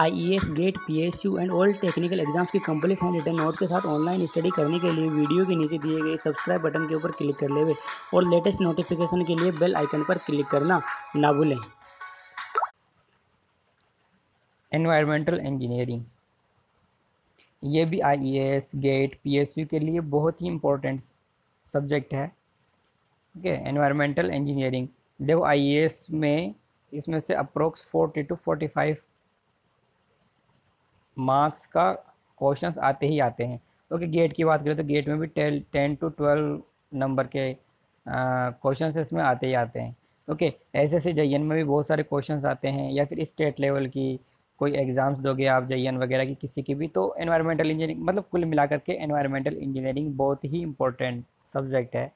IES GATE PSU and all technical exams की complete handwritten note के साथ online study करने के लिए वीडियो के नीचे दिए गए सब्सक्राइब बटन के ऊपर क्लिक कर लेवे और लेटेस्ट नोटिफिकेशन के लिए बेल आइकन पर क्लिक करना ना भूलें। एनवायरमेंटल इंजीनियरिंग ये भी आईईएस गेट पीएसयू के लिए बहुत ही इम्पोर्टेंट सब्जेक्ट है। ओके एनवायरमेंटल इंजीनियरिंग देखो आईईएस में इसमें से approx forty two forty five marks का क्वेश्चंस आते ही आते हैं। ओके okay, गेट की बात करें तो गेट में भी ten ten to twelve number के क्वेश्चंस इसमें आते ही आते हैं। ओके ऐसे ऐसे जयन में भी बहुत सारे क्वेश्चंस आते हैं या फिर स्टेट लेवल की कोई एग्ज़ाम्स दोगे आप जयन वगैरह की किसी की भी तो एनवायरमेंटल इंजीनियरिंग मतलब कुल मिलाकर के एनवायरमेंटल इंजीनियरिंग बहुत ही इंपॉर्टेंट सब्जेक्ट है।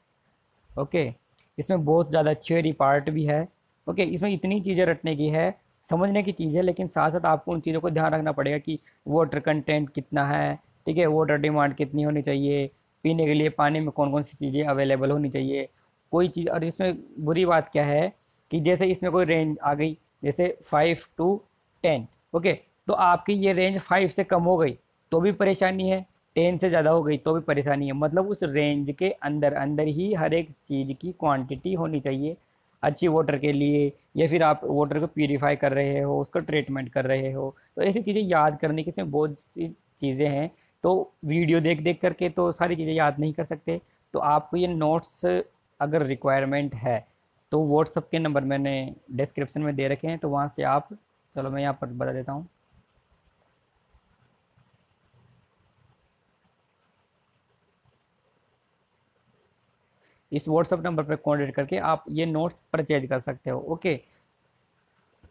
ओके इसमें बहुत ज़्यादा थ्योरी पार्ट भी है। ओके इसमें इतनी चीज़ें रटने की है समझने की चीज़ है, लेकिन साथ साथ आपको उन चीज़ों को ध्यान रखना पड़ेगा कि वाटर कंटेंट कितना है, ठीक है? वाटर डिमांड कितनी होनी चाहिए? पीने के लिए पानी में कौन कौन सी चीज़ें अवेलेबल होनी चाहिए? कोई चीज़, और इसमें बुरी बात क्या है कि जैसे इसमें कोई रेंज आ गई, जैसे फाइव टू टेन ओके तो आपकी ये रेंज फाइव से कम हो गई तो भी परेशानी है। टेन से ज़्यादा हो गई तो भी परेशानी है। मतलब उस रेंज के अंदर अंदर ही हर एक चीज़ की क्वांटिटी होनी चाहिए। अच्छी वाटर के लिए, या फिर आप वाटर को प्योरीफाई कर रहे हो, उसका ट्रीटमेंट कर रहे हो तो ऐसी चीज़ें याद करने की इसमें बहुत सी चीज़ें हैं। तो वीडियो देख देख करके तो सारी चीज़ें याद नहीं कर सकते। तो आपको ये नोट्स अगर रिक्वायरमेंट है तो व्हाट्सअप के नंबर मैंने डिस्क्रिप्शन में दे रखे हैं तो वहाँ से आप, चलो मैं यहाँ पर बता देता हूँ। इस व्हाट्सअप नंबर पर कॉन्टेक्ट करके आप ये नोट्स परचेज कर सकते हो ओके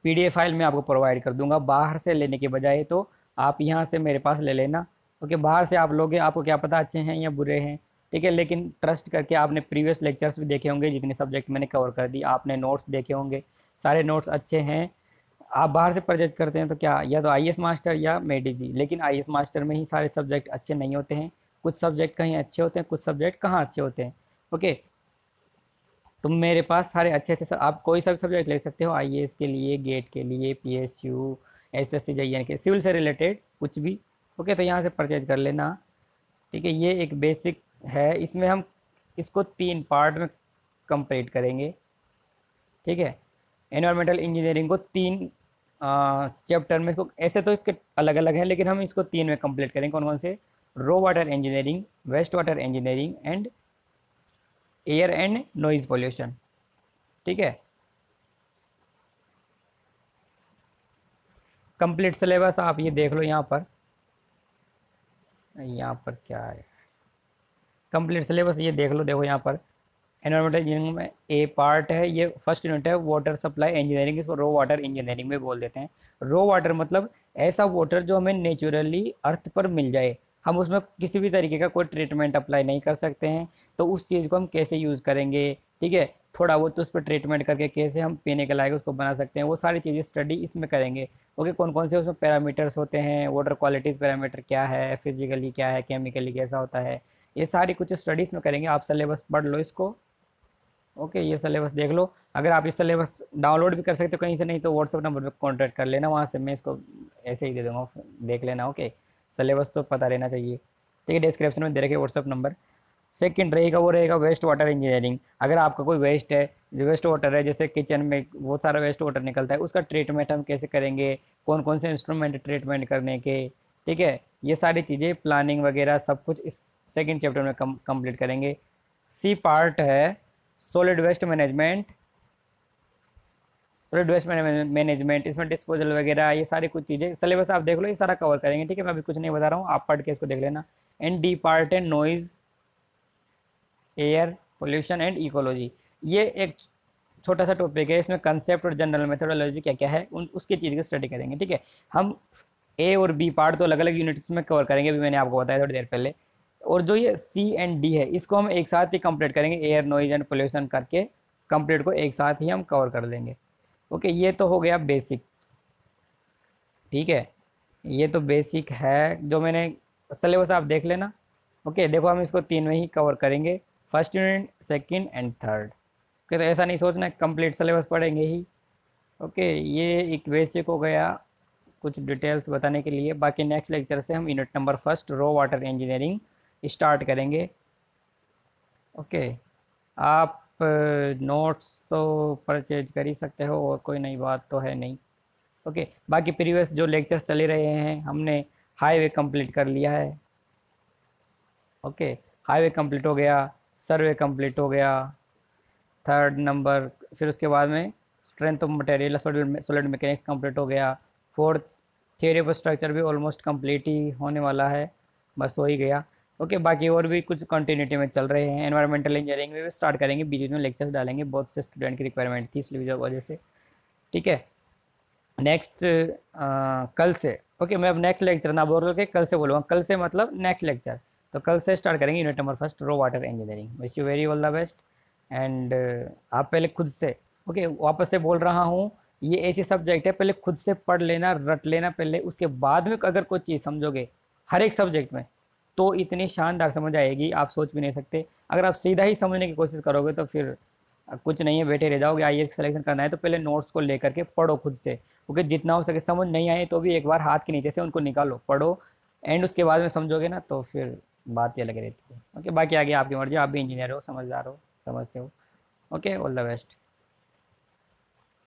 पीडीएफ फ़ाइल मैं आपको प्रोवाइड कर दूँगा। बाहर से लेने के बजाय तो आप यहाँ से मेरे पास ले लेना ओके बाहर से आप लोगे, आपको क्या पता अच्छे हैं या बुरे हैं, ठीक है? लेकिन ट्रस्ट करके आपने प्रीवियस लेक्चर्स भी देखे होंगे, जितने सब्जेक्ट मैंने कवर कर दी, आपने नोट्स देखे होंगे, सारे नोट्स अच्छे हैं। आप बाहर से परचेज करते हैं तो क्या, या तो आई मास्टर या मेडी जी लेकिन आईएस मास्टर में ही सारे सब्जेक्ट अच्छे नहीं होते हैं। कुछ सब्जेक्ट कहीं अच्छे होते हैं, कुछ सब्जेक्ट कहाँ अच्छे होते हैं। ओके। तो मेरे पास सारे अच्छे अच्छे आप कोई सा भी सब्जेक्ट ले सकते हो आईएएस के लिए गेट के लिए P S U S S C J के सिविल से रिलेटेड कुछ भी। ओके तो यहाँ से परचेज कर लेना। ठीक है, ये एक बेसिक है। इसमें हम इसको तीन पार्ट में कंप्लीट करेंगे। ठीक है, एनवायरमेंटल इंजीनियरिंग को तीन चैप्टर में इसको, ऐसे तो इसके अलग अलग हैं, लेकिन हम इसको तीन में कंप्लीट करेंगे। कौन कौन से? Raw water engineering waste water engineering and air and noise pollution ठीक है? कंप्लीट सिलेबस आप ये देख लो यहाँ पर। यहाँ पर क्या है? कंप्लीट सिलेबस ये देख लो, देखो यहाँ पर। एनवायरमेंटल इंजीनियरिंग में ए पार्ट है, ये फ़र्स्ट यूनिट है वाटर सप्लाई इंजीनियरिंग इसको रो वाटर इंजीनियरिंग में बोल देते हैं। रो वाटर मतलब ऐसा वाटर जो हमें नेचुरली अर्थ पर मिल जाए। हम उसमें किसी भी तरीके का कोई ट्रीटमेंट अप्लाई नहीं कर सकते हैं तो उस चीज़ को हम कैसे यूज़ करेंगे? ठीक है? थोड़ा बहुत तो उस पर ट्रीटमेंट करके कैसे हम पीने के लायक उसको बना सकते हैं, वो सारी चीज़ें स्टडी इसमें करेंगे। ओके कौन कौन से उसमें पैरामीटर्स होते हैं? वाटर क्वालिटीज़ पैरामीटर क्या है? फिजिकली क्या है? केमिकली कैसा होता है? ये सारी कुछ स्टडीज़ में करेंगे, आप सिलेबस पढ़ लो इसको। ओके, ये सिलेबस देख लो। अगर आप इस सिलेबस डाउनलोड भी कर सकते हो कहीं से, नहीं तो व्हाट्सअप नंबर पर कॉन्टैक्ट कर लेना, वहाँ से मैं इसको ऐसे ही दे दूँगा, देख लेना, ओके? सिलेबस तो पता रहना चाहिए। ठीक है डिस्क्रिप्शन में दे रखे व्हाट्सअप नंबर सेकंड रहेगा, वो रहेगा वेस्ट वाटर इंजीनियरिंग अगर आपका कोई वेस्ट है, जो वेस्ट वाटर है, जैसे किचन में बहुत सारा वेस्ट वाटर निकलता है, उसका ट्रीटमेंट हम कैसे करेंगे? कौन कौन से इंस्ट्रूमेंट ट्रीटमेंट करने के? ठीक है, ये सारी चीज़ें प्लानिंग वगैरह सब कुछ इस सेकेंड चैप्टर में कम कंप्लीट करेंगे। सी पार्ट है solid waste management solid waste management इसमें डिस्पोजल वगैरह, ये सारी कुछ चीज़ें सिलेबस आप देख लो, ये सारा कवर करेंगे, ठीक है? मैं अभी कुछ नहीं बता रहा हूँ, आप पढ़ के इसको देख लेना। And D part and noise air pollution and ecology ये एक छोटा सा टॉपिक है, इसमें कंसेप्ट और जनरल मेथोडोलॉजी क्या क्या है, उन, उसकी चीज़ की स्टडी करेंगे, ठीक है? हम ए और बी पार्ट तो अलग अलग यूनिट्स में कवर करेंगे, अभी मैंने आपको बताया थोड़ी देर पहले। और जो ये सी एंड डी है, इसको हम एक साथ ही कंप्लीट करेंगे एयर नॉइज़ एंड पोल्यूशन करके। कंप्लीट को एक साथ ही हम कवर कर लेंगे ओके, ये तो हो गया बेसिक ठीक है? ये तो बेसिक है, जो मैंने सिलेबस आप देख लेना। ओके, देखो हम इसको तीन में ही कवर करेंगे। First unit second and third okay तो ऐसा नहीं सोचना कंप्लीट सिलेबस पढ़ेंगे ही। ओके, ये एक बेसिक हो गया कुछ डिटेल्स बताने के लिए। बाकी नेक्स्ट लेक्चर से हम unit number first raw water engineering start करेंगे। ओके, आप नोट्स तो परचेज कर ही सकते हो और कोई नई बात तो है नहीं। ओके, बाकी प्रीवियस जो लेक्चर्स चले रहे हैं, हमने हाईवे कंप्लीट कर लिया है। ओके, हाईवे कंप्लीट हो गया, सर्वे कंप्लीट हो गया, थर्ड नंबर, फिर उसके बाद में strength of material, solid mechanics complete हो गया, फोर्थ, थियरी ऑफ़ स्ट्रक्चर भी ऑलमोस्ट कंप्लीट ही होने वाला है, बस हो ही गया। ओके बाकी और भी कुछ कंटिन्यूटी में चल रहे हैं एनवायरमेंटल इंजीनियरिंग में भी स्टार्ट करेंगे बीच में लेक्चर्स डालेंगे बहुत से स्टूडेंट की रिक्वायरमेंट थी इसलिए वजह से। ठीक है? नेक्स्ट कल से। ओके मैं अब नेक्स्ट लेक्चर ना बोल करके कल से बोलूँगा। कल से मतलब नेक्स्ट लेक्चर तो कल से स्टार्ट करेंगे unit number first raw water engineering wish you very all the best and आप पहले खुद से ओके okay, वापस से बोल रहा हूँ ये ऐसे सब्जेक्ट है पहले खुद से पढ़ लेना रट लेना पहले उसके बाद में अगर कोई चीज़ समझोगे हर एक सब्जेक्ट में तो इतनी शानदार समझ आएगी, आप सोच भी नहीं सकते। अगर आप सीधा ही समझने की कोशिश करोगे तो फिर कुछ नहीं है, बैठे रह जाओगे आई सिलेक्शन करना है तो पहले नोट्स को लेकर के पढ़ो खुद से। क्योंकि जितना हो सके समझ नहीं आए तो भी एक बार हाथ के नीचे से उनको निकालो, पढ़ो एंड उसके बाद में समझोगे ना तो फिर बात ये लग रहती है। ओके बाकी आगे आपकी मर्ज़ी, आप भी इंजीनियर हो, समझदार हो, समझते हो। Okay all the best